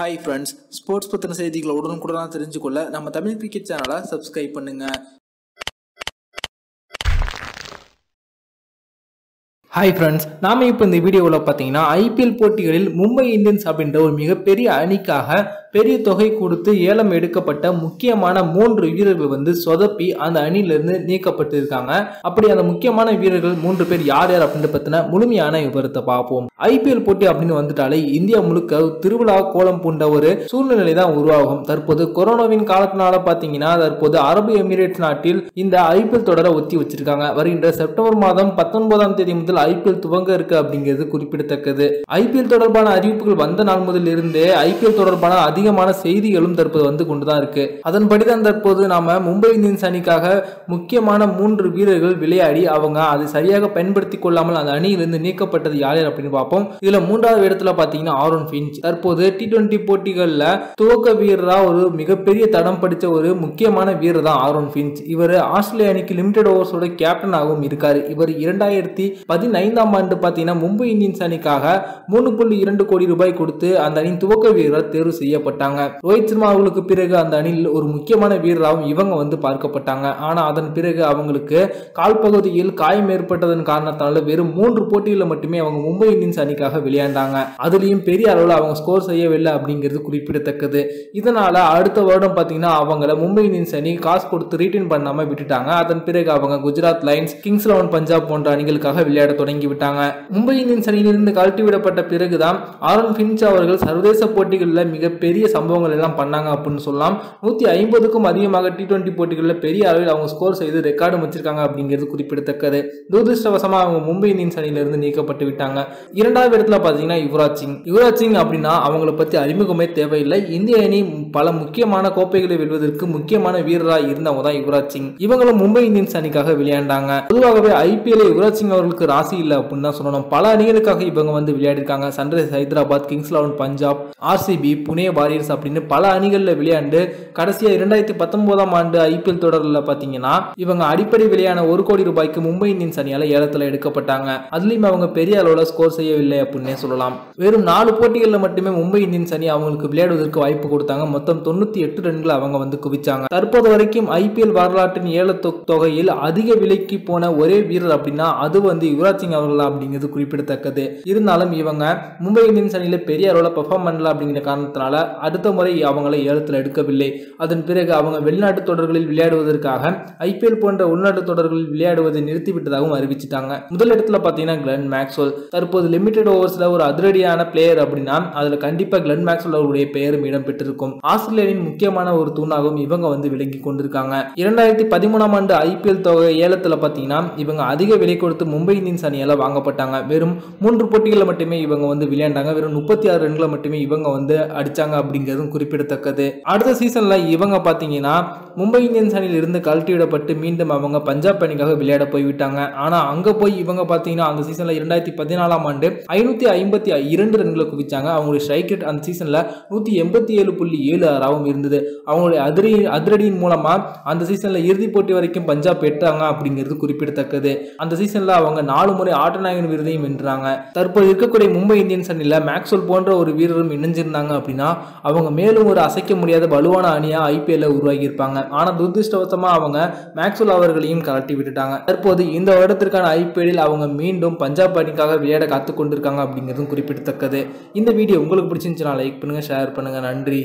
Hi friends sports பற்றின செய்திகளை உடனுக்குடனாக தெரிஞ்சுக்கொள்ள நம்ம தமிழ் கிரிக்கெட் சேனலை சப்ஸ்கிரைப் பண்ணுங்கள் ஹாய் ஃப்ரெண்ட்ஸ் நாம இப்போ இந்த வீடியோவில் பார்த்தீங்கன்னா ஐபிஎல் போட்டிகளில் மும்பை இந்தியன்ஸ் அப்படின்ற ஒரு மிகப்பெரிய அணிக்காக பெரிய தொகை கொடுத்து ஏலம் எடுக்கப்பட்ட முக்கியமான மூன்று வீரர்கள் வந்து சொதப்பி அந்த அணியிலிருந்து நீக்கப்பட்டிருக்காங்க. அப்படி அந்த முக்கியமான வீரர்கள் மூன்று பேர் யார் யார் அப்படின்னு பற்றின முழுமையான விவரத்தை பார்ப்போம். ஐபிஎல் போட்டி அப்படின்னு வந்துட்டாலே இந்தியா முழுக்க திருவிழா கோலம் பூண்ட ஒரு சூழ்நிலை தான் உருவாகும். தற்போது கொரோனாவின் காலத்தினால பார்த்தீங்கன்னா தற்போது அரபு எமிரேட்ஸ் நாட்டில் இந்த ஐபிஎல் தொடரை ஒத்தி வச்சிருக்காங்க. வருகின்ற செப்டம்பர் மாதம் பத்தொன்பதாம் தேதி முதல் ஐபிஎல் துவங்க இருக்கு அப்படிங்கிறது குறிப்பிடத்தக்கது. ஐபிஎல் தொடர்பான அறிவிப்புகள் வந்த நாள் முதல் இருந்தே ஐபிஎல் தொடர்பான அதிகமான செய்திகளும் தற்போது வந்து கொண்டுதான் இருக்கு. அதன்படி தான் தற்போது நாம மும்பை இந்தியன்ஸ் அணிக்காக முக்கியமான மூன்று வீரர்கள் விளையாடி அவங்க அதை சரியாக பயன்படுத்தி கொள்ளாமல் அந்த அணியிலிருந்து நீக்கப்பட்டது யார் அப்படின்னு பார்ப்போம். இதுல மூன்றாவது இடத்துல பாத்தீங்கன்னா ஆரோன் ஃபின்ச். தற்போது டி டுவெண்டி போட்டிகள்ல துவக்க வீரரா ஒரு மிகப்பெரிய தடம் படித்த ஒரு முக்கியமான வீரர் தான் ஆரோன் ஃபின்ச். இவர் ஆஸ்திரேலிய அணிக்கு லிமிடெட் ஓவர்ஸோட கேப்டனாகவும் இருக்காரு. இவர் இரண்டாயிரத்தி ஐந்தாம் ஆண்டு பாத்தீங்கன்னா மும்பை இந்தியன்ஸ் அணிக்காக மூணு புள்ளி இரண்டு கோடி ரூபாய் கொடுத்து அந்த அணியின் துவக்க வீரர் தேர்வு செய்யப்பட்டாங்க. ரோஹித் சர்மா அவர்களுக்கு பிறகு அந்த அணியில் ஒரு முக்கியமான வீரராகவும் இவங்க வந்து பார்க்கப்பட்டாங்க. ஆனால் அதன் பிறகு அவங்களுக்கு கால் பகுதியில் காயம் ஏற்பட்டதன் காரணத்தினால வெறும் மூன்று போட்டிகளில் மட்டுமே அவங்க மும்பை இந்தியன்ஸ் அணிக்காக விளையாண்டாங்க. அதுலயும் பெரிய அளவில் அவங்க ஸ்கோர் செய்யவில்லை அப்படிங்கிறது குறிப்பிடத்தக்கது. இதனால அடுத்த வருடம் பார்த்தீங்கன்னா அவங்கள மும்பை இந்தியன்ஸ் அணி காசு கொடுத்து ரீட்டைன் பண்ணாம விட்டுட்டாங்க. அதன் பிறகு அவங்க Gujarat Lions Kings Eleven Punjab போன்ற அணிகளுக்காக விளையாட தொடங்கி விட்டாங்க மும்பை இந்தியன்ஸ் அணியிலிருந்து கழட்டி விடப்பட்ட பிறகுதான் ஆரோன் ஃபின்ச் அவர்கள் சர்வதேச போட்டிகளில் மிகப்பெரிய சம்பவங்கள் எல்லாம் பண்ணாங்க அப்படின்னு சொல்லலாம். நூத்தி ஐம்பதுக்கும் அதிகமாக டி டுவெண்ட்டி போட்டிகளில் பெரிய அளவில் அவங்க ஸ்கோர் செய்து ரெக்கார்டும் வச்சிருக்காங்க அப்படிங்கிறது குறிப்பிடத்தக்கது. துரதிருஷ்டவசமாக அவங்க மும்பை இந்தியன்ஸ் அணியிலிருந்து நீக்கப்பட்டு விட்டாங்க. இரண்டாவது இடத்துல பார்த்தீங்கன்னா யுவராஜ் சிங். யுவராஜ் சிங் அப்படின்னா அவங்கள பத்தி அறிமுகமே தேவையில்லை. இந்திய அணி பல முக்கியமான கோப்பைகளை வெல்வதற்கு முக்கியமான வீரராக இருந்தவங்க தான் யுவராஜ் சிங். இவங்களும் மும்பை இந்தியன்ஸ் அணிக்காக விளையாண்டாங்க. பொதுவாகவே ஐபிஎல் யுவராஜ் சிங் அவர்களுக்கு ராசி ராசி இல்லை அப்படின்னு தான் சொல்லணும். பல அணிகளுக்காக இவங்க வந்து விளையாடிருக்காங்க. Sunrise Hyderabad Kings Eleven Punjab RCB Pune Warriors அப்படின்னு பல அணிகளில் விளையாண்டு கடைசியாக இரண்டாயிரத்தி பத்தொன்பதாம் ஆண்டு ஐபிஎல் தொடரில் பார்த்தீங்கன்னா இவங்க அடிப்படை விலையான ஒரு கோடி ரூபாய்க்கு மும்பை இந்தியன்ஸ் அணியால் ஏலத்தில் எடுக்கப்பட்டாங்க. அதுலேயும் அவங்க பெரிய அளவில் ஸ்கோர் செய்யவில்லை அப்படின்னே சொல்லலாம். வெறும் நாலு போட்டிகளில் மட்டுமே மும்பை இந்தியன்ஸ் அணி அவங்களுக்கு விளையாடுவதற்கு வாய்ப்பு கொடுத்தாங்க. மொத்தம் தொண்ணூற்றி எட்டு ரன்களை அவங்க வந்து குவிச்சாங்க. தற்போது வரைக்கும் ஐபிஎல் வரலாற்றின் ஏல தொகையில் அதிக விலைக்கு போன ஒரே வீரர் அப்படின்னா அது வந்து யுவராஜ் சிங் அவர்கள் அப்படிங்கிறது குறிப்பிடத்தக்கது. இருந்தாலும் இவங்க மும்பை இந்தியன்ஸ் அணியில பெரிய அளவில் பெர்ஃபார்ம் பண்ணல அப்படிங்கிற காரணத்தினால அடுத்த முறை அவங்களை ஏலத்தில் எடுக்கவில்லை. அதன் பிறகு அவங்க வெளிநாட்டு தொடர்களில் விளையாடுவதற்காக ஐபிஎல் போன்ற உள்நாட்டு தொடர்களில் விளையாடுவதை நிறுத்திவிட்டதாகவும் அறிவிச்சிட்டாங்க. முதல் இடத்துல பார்த்தீங்கன்னா கிளன் மேக்ஸ்வெல் தற்போது லிமிடெட் ஓவர்ஸில் ஒரு அதிரடியான பிளேயர் அப்படின்னா அதில் கண்டிப்பாக கிளன் மேக்ஸ்வெல் அவருடைய பெயரும் இடம்பெற்றிருக்கும். ஆஸ்திரேலியாவின் முக்கியமான ஒரு தூணாகவும் இவங்க வந்து விளங்கி கொண்டிருக்காங்க. இரண்டாயிரத்தி பதிமூணாம் ஆண்டு ஐபிஎல் தொகை ஏலத்தில் பார்த்தீங்கன்னா இவங்க அதிக விலை கொடுத்து மும்பை இந்தியன்ஸ் அணியால் வாங்கப்பட்டாங்க. வெறும் மூன்று போட்டிகளில் மட்டுமே இவங்க வந்து விளையாண்டாங்க. வெறும் முப்பத்தி ஆறு ரன்களை மட்டுமே இவங்க வந்து அடிச்சாங்க அப்படிங்கிறதும் குறிப்பிடத்தக்கது. அடுத்த சீசனில் இவங்க பார்த்தீங்கன்னா மும்பை இந்தியன்ஸ் அணியில் இருந்து கழட்டி விடப்பட்டு மீண்டும் அவங்க பஞ்சாப் அணிக்காக விளையாட போய்விட்டாங்க. ஆனால் அங்கே போய் இவங்க பார்த்தீங்கன்னா அந்த சீசனில் இரண்டாயிரத்தி பதினாலாம் ஆண்டு ஐநூற்றி ஐம்பத்தி இரண்டு ரன்களை குவிச்சாங்க. அவங்களுடைய ஸ்ட்ரைக் ரேட் அந்த சீசனில் நூற்றி எண்பத்தி ஏழு புள்ளி ஏழு ஆறாகவும் இருந்தது. அவங்களுடைய அதிரடி அதிரடியின் மூலமாக அந்த சீசனில் இறுதிப் போட்டி வரைக்கும் பஞ்சாப் எட்டாங்க அப்படிங்கிறது குறிப்பிடத்தக்கது. அந்த சீசனில் அவங்க நாலு முறை ஆட்டநாயகன் விருதையும் வென்றாங்க. தற்போது இருக்கக்கூடிய மும்பை இந்தியன்ஸ் அணியில் மேக்ஸ்வெல் போன்ற ஒரு வீரரும் இணைஞ்சிருந்தாங்க அப்படின்னா அவங்க மேலும் ஒரு அசைக்க முடியாத வலுவான அணியாக ஐபிஎல்ல உருவாகியிருப்பாங்க. ஆனால் ஆனா அவங்க மேக்ஸ்வெல் அவர்களையும் கலட்டி விட்டுட்டாங்க. தற்போது இந்த வருடத்திற்கான ஐபிஎல்லில் அவங்க மீண்டும் பஞ்சாப் அணிக்காக விளையாட காத்து கொண்டிருக்காங்க அப்படிங்கிறதும் குறிப்பிடத்தக்கது. இந்த வீடியோ உங்களுக்கு பிடிச்சிருந்துச்சுன்னா லைக் பண்ணுங்கள் ஷேர் பண்ணுங்கள் நன்றி.